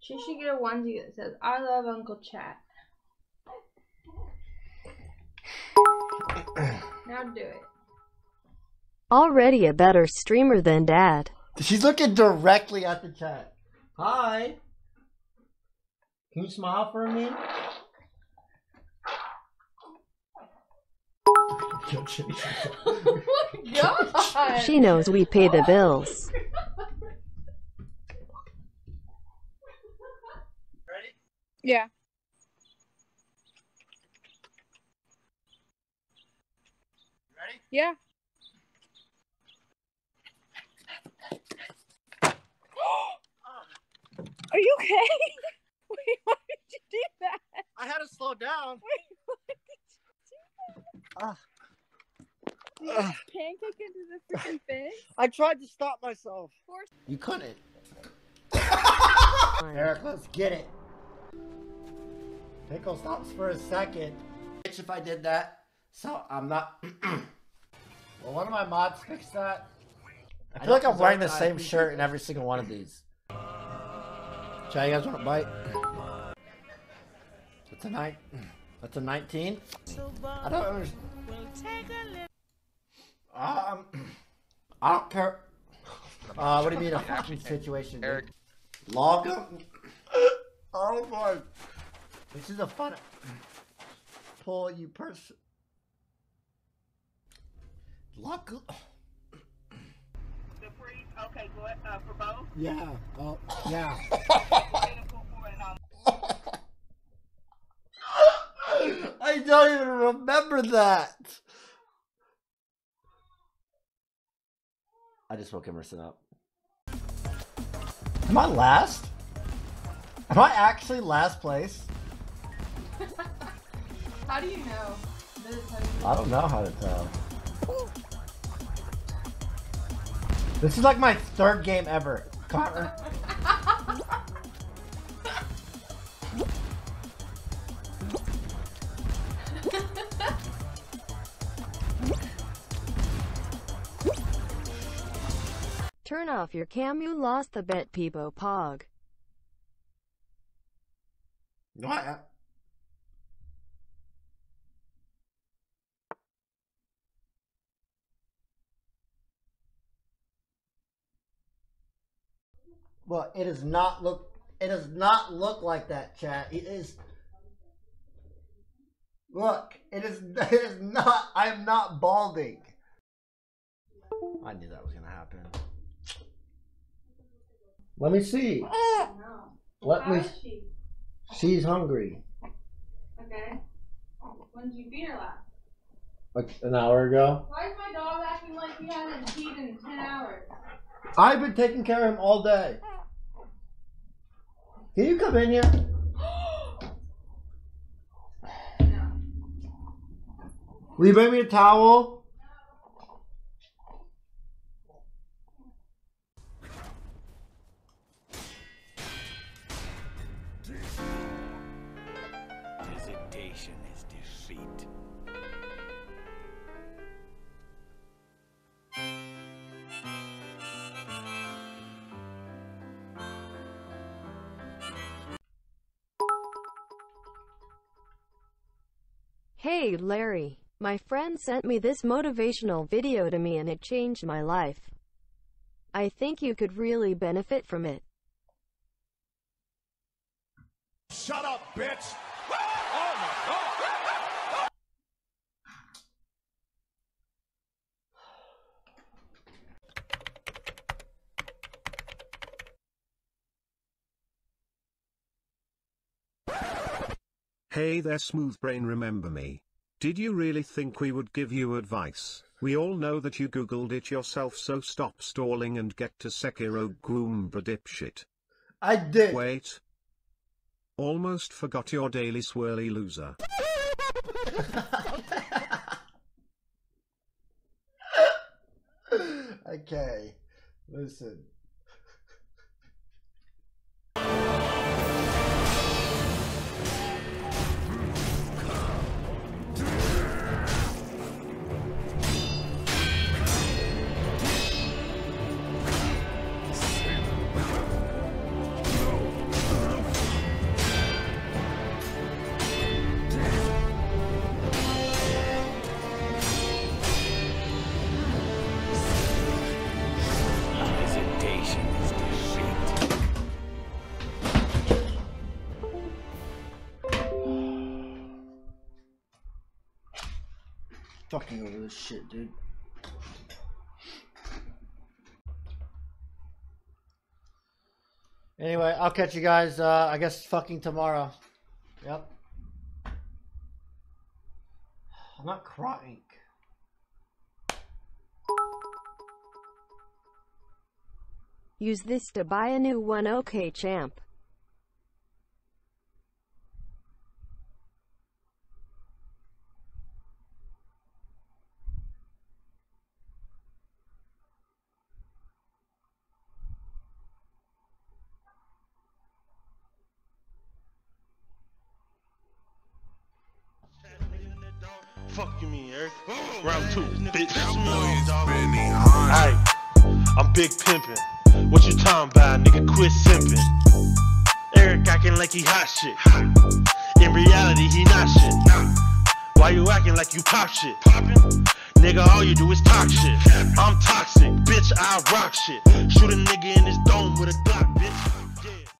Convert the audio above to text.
She should get a onesie that says "I love Uncle Chat." now do it. Already a better streamer than dad. She's looking directly at the chat. Hi. Can you smile for me? oh my god! She knows we pay the bills. Yeah. Ready? Yeah. Are you okay? Wait, why did you do that? I had to slow down. Wait, why did you do that? Ah. Did you Ugh. pancake into the freaking fish? I tried to stop myself. You couldn't. Eric, let's get it. Pickle stops for a second. Bitch, if I did that. So I'm not. well, one of my mods fixed that. I feel like I'm wearing the same shirt in every single one of these. Chat, you guys want to bite? That's a nine. That's a 19. I don't understand. Um, I don't care. Uh, what do you mean a fucking situation? Eric. Log. Oh boy. This is a fun pull you person. Lock. The free, okay, good. Uh, for both. Yeah. Oh, yeah. I don't even remember that. I just woke Emerson up. Am I last? Am I actually last place? How do you know? That it's how you- I don't know how to tell. This is like my third game ever. Connor. Turn off your cam, you lost the bet, Peebo Pog. No, I, Well, it does not look. It does not look like that, chat. It is. Look, it is. It is not. I am not balding. I knew that was gonna happen. Let me see. No. Let How me. She's hungry. Okay. When did you feed her last? Like an hour ago. Why is my dog acting like he hasn't peed in 10 hours? I've been taking care of him all day. Can you come in here? No. Will you bring me a towel? Hesitation is defeat. Hey, Larry. My friend sent me this motivational video to me and it changed my life. I think you could really benefit from it. Shut up, bitch! Oh! Hey there, Smooth Brain, remember me? Did you really think we would give you advice? We all know that you googled it yourself, so stop stalling and get to Sekiro Goomba dipshit. I did. Wait. Almost forgot your daily swirly loser. okay, listen. Fucking over this shit, dude. Anyway, I'll catch you guys, uh, I guess, fucking tomorrow. Yep. I'm not crying. Use this to buy a new one okay champ. Fuck you mean, Eric? Round two, bitch. Hey, I'm big pimpin'. What you talking about, nigga? Quit simping. Eric acting like he hot shit. In reality, he not shit. Why you acting like you pop shit? Nigga, all you do is talk shit. I'm toxic, bitch. I rock shit. Shoot a nigga in his dome with a Glock, bitch.